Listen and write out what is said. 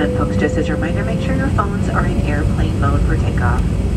then, folks, just as a reminder, make sure your phones are in airplane mode for takeoff.